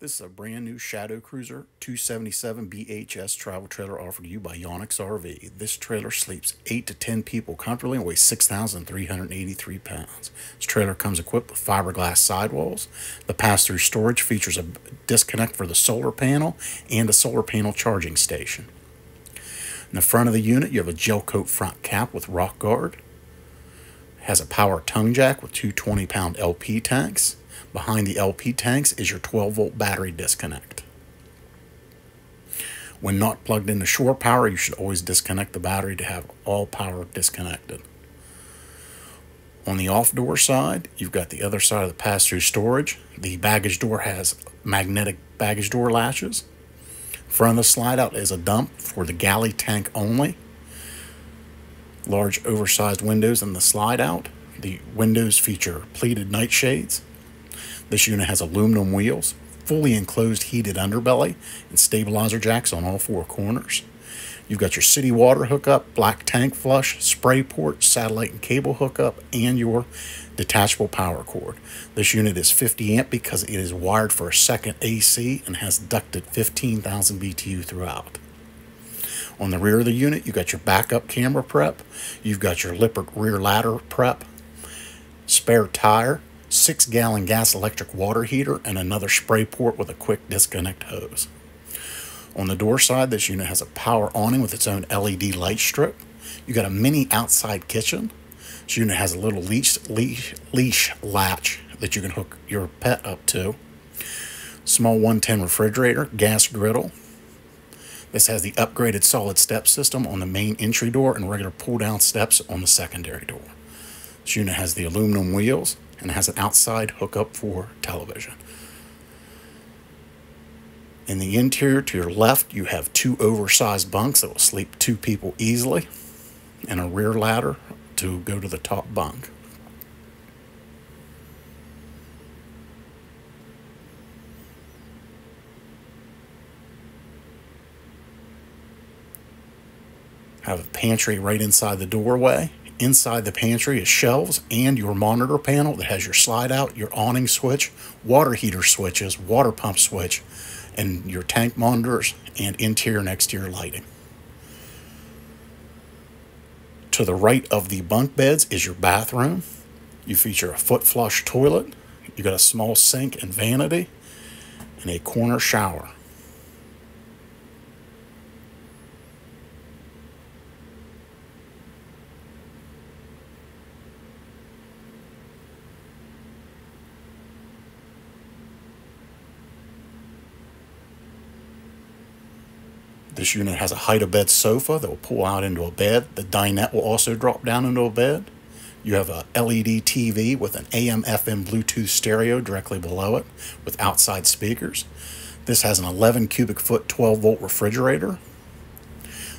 This is a brand new Shadow Cruiser 277 BHS travel trailer offered to you by Yonaks RV. This trailer sleeps 8 to 10 people comfortably and weighs 6,383 pounds. This trailer comes equipped with fiberglass sidewalls. The pass-through storage features a disconnect for the solar panel and a solar panel charging station. In the front of the unit, you have a gel coat front cap with rock guard. It has a power tongue jack with two 20-pound LP tanks. Behind the LP tanks is your 12 volt battery disconnect. When not plugged into shore power, you should always disconnect the battery to have all power disconnected. On the off door side, you've got the other side of the pass through storage. The baggage door has magnetic baggage door latches. Front of the slide out is a dump for the galley tank only. Large oversized windows in the slide out. The windows feature pleated nightshades. This unit has aluminum wheels, fully enclosed heated underbelly, and stabilizer jacks on all four corners. You've got your city water hookup, black tank flush, spray port, satellite and cable hookup, and your detachable power cord. This unit is 50 amp because it is wired for a second AC and has ducted 15,000 BTU throughout. On the rear of the unit, you've got your backup camera prep, you've got your Lippert rear ladder prep, spare tire, six gallon gas electric water heater, and another spray port with a quick disconnect hose. On the door side, this unit has a power awning with its own LED light strip. You got a mini outside kitchen. This unit has a little leash, leash, leash latch that you can hook your pet up to. Small 110 refrigerator, gas griddle. This has the upgraded solid step system on the main entry door and regular pull down steps on the secondary door. This unit has the aluminum wheels, and has an outside hookup for television. In the interior to your left, you have two oversized bunks that will sleep two people easily, and a rear ladder to go to the top bunk. Have a pantry right inside the doorway Inside the pantry is shelves and your monitor panel that has your slide out, your awning switch, water heater switches, water pump switch, and your tank monitors and interior and exterior lighting. To the right of the bunk beds is your bathroom. You feature a foot flush toilet. You got a small sink and vanity and a corner shower. This unit has a Hide-a-Bed sofa that will pull out into a bed. The dinette will also drop down into a bed. You have a LED TV with an AM FM Bluetooth stereo directly below it with outside speakers. This has an 11 cubic foot 12 volt refrigerator,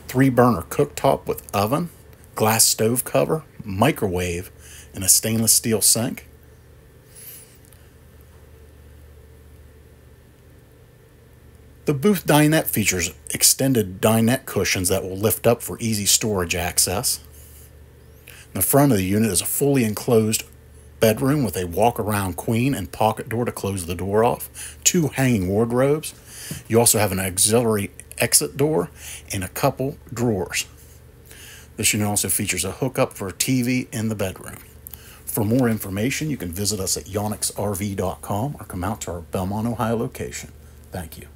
three burner cooktop with oven, glass stove cover, microwave, and a stainless steel sink. The booth dinette features extended dinette cushions that will lift up for easy storage access. The front of the unit is a fully enclosed bedroom with a walk-around queen and pocket door to close the door off, two hanging wardrobes. You also have an auxiliary exit door and a couple drawers. This unit also features a hookup for a TV in the bedroom. For more information, you can visit us at yonaksrv.com or come out to our Belmont, Ohio location. Thank you.